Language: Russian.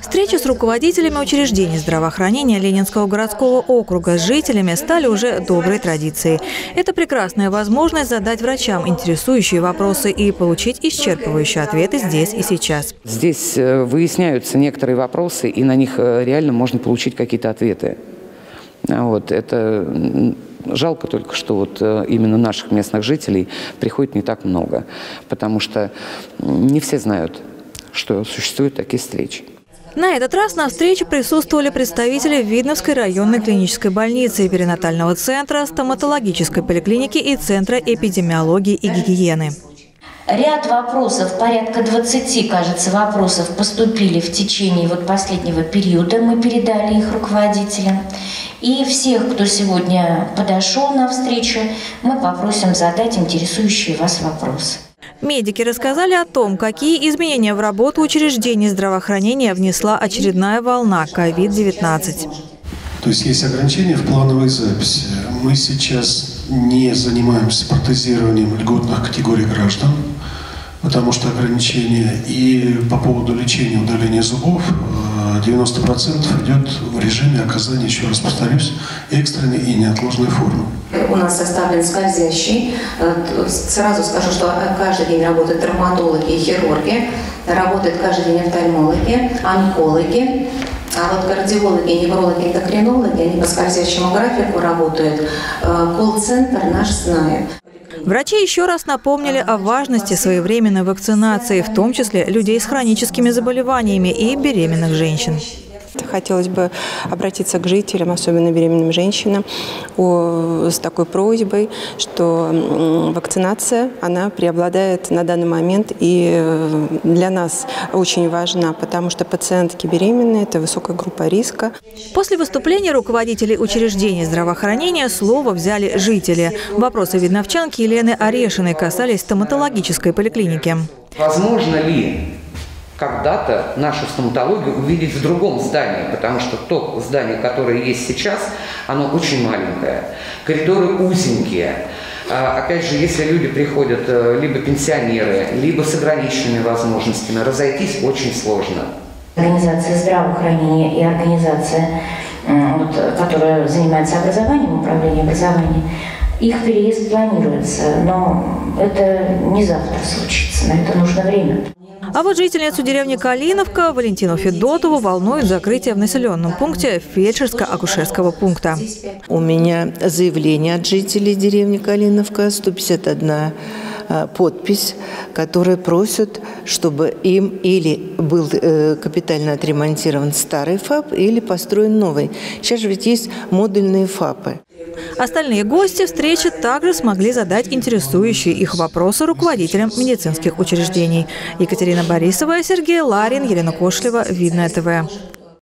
Встречи с руководителями учреждений здравоохранения Ленинского городского округа с жителями стали уже доброй традицией. Это прекрасная возможность задать врачам интересующие вопросы и получить исчерпывающие ответы здесь и сейчас. Здесь э, выясняются некоторые вопросы, и на них э, реально можно получить какие-то ответы. Вот, это жалко только, что вот э, именно наших местных жителей приходит не так много, потому что не все знают, что существуют такие встречи. На этот раз на встрече присутствовали представители Видновской районной клинической больницы, перинатального центра, стоматологической поликлиники и Центра эпидемиологии и гигиены. Ряд вопросов, порядка 20, кажется, вопросов поступили в течение вот последнего периода. Мы передали их руководителям. И всех, кто сегодня подошел на встречу, мы попросим задать интересующие вас вопросы. Медики рассказали о том, какие изменения в работу учреждений здравоохранения внесла очередная волна COVID-19. То есть есть ограничения в плановой записи. Мы сейчас не занимаемся протезированием льготных категорий граждан, потому что ограничения. И по поводу лечения удаления зубов 90% э, идет в режиме оказания, еще раз повторюсь, экстренной и неотложной формы. У нас составлен скользящий. Э, сразу скажу, что каждый день работают травматологи и хирурги, работают каждый день офтальмологи, онкологи, а вот кардиологи, неврологи, эндокринологи, они по скользящему графику работают. Э, колл-центр наш знает. Врачи еще раз напомнили о важности своевременной вакцинации, в том числе людей с хроническими заболеваниями и беременных женщин. Хотелось бы обратиться к жителям, особенно беременным женщинам, с такой просьбой, что вакцинация, она преобладает на данный момент и э, для нас очень важна, потому что пациентки беременные – это высокая группа риска. После выступления руководителей учреждений здравоохранения слово взяли жители. Вопросы видновчанки Елены Орешиной касались стоматологической поликлиники. Возможно ли когда-то нашу стоматологию увидеть в другом здании, потому что то здание, которое есть сейчас, оно очень маленькое. Коридоры узенькие. А, опять же, если люди приходят, э, либо пенсионеры, либо с ограниченными возможностями, разойтись очень сложно. Организация здравоохранения и организация, вот, которая занимается образованием, управлением образованием, их переезд планируется, но это не завтра случится, на это нужно время. А вот жительницу деревни Калиновка Валентину Федотову волнует закрытие в населенном пункте фельдшерско-акушерского пункта. У меня заявление от жителей деревни Калиновка, 151 а, подпись, которые просят, чтобы им или был э, капитально отремонтирован старый ФАП, или построен новый. Сейчас же ведь есть модульные ФАПы. Остальные гости встречи также смогли задать интересующие их вопросы руководителям медицинских учреждений. Екатерина Борисова, Сергей Ларин, Елена Кошлева, Видное ТВ.